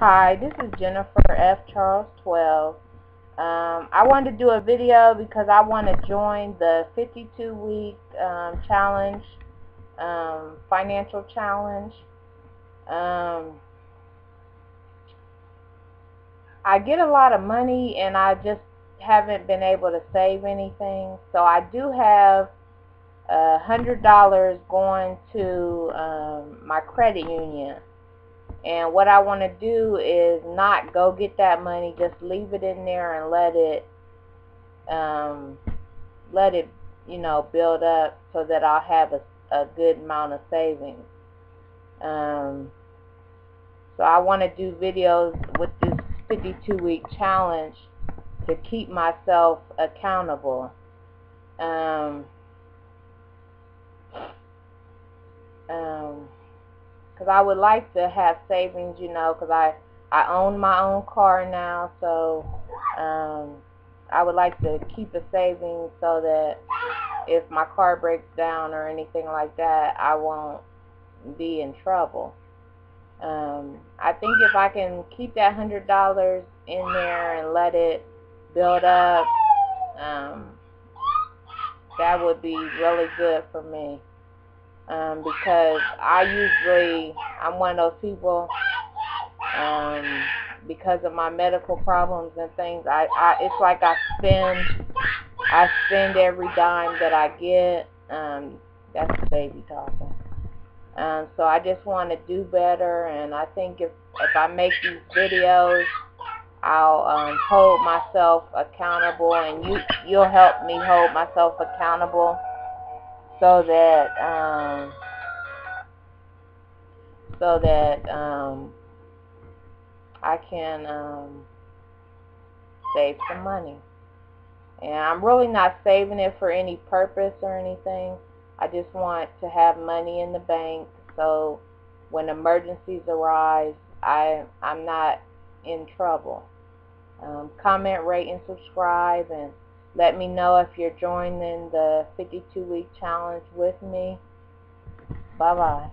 Hi, this is Jennifer F. Charles 12. Um, I wanted to do a video because I want to join the 52 week um, challenge, um, financial challenge. Um, I get a lot of money and I just haven't been able to save anything. So I do have a hundred dollars going to um, my credit union and what I want to do is not go get that money, just leave it in there and let it, um, let it, you know, build up so that I'll have a, a good amount of savings. Um, so I want to do videos with this 52 week challenge to keep myself accountable. Um, because I would like to have savings, you know, because I I own my own car now, so um, I would like to keep a savings so that if my car breaks down or anything like that, I won't be in trouble. Um, I think if I can keep that hundred dollars in there and let it build up, um, that would be really good for me um, because I usually I'm one of those people um, because of my medical problems and things. I, I it's like I spend I spend every dime that I get. Um, that's the baby talking. Um, so I just want to do better, and I think if if I make these videos, I'll um, hold myself accountable, and you you'll help me hold myself accountable so that um, so that um, I can um, save some money. And I'm really not saving it for any purpose or anything. I just want to have money in the bank so when emergencies arise, I I'm not in trouble. Um, comment, rate, and subscribe, and let me know if you're joining the 52 week challenge with me. Bye bye.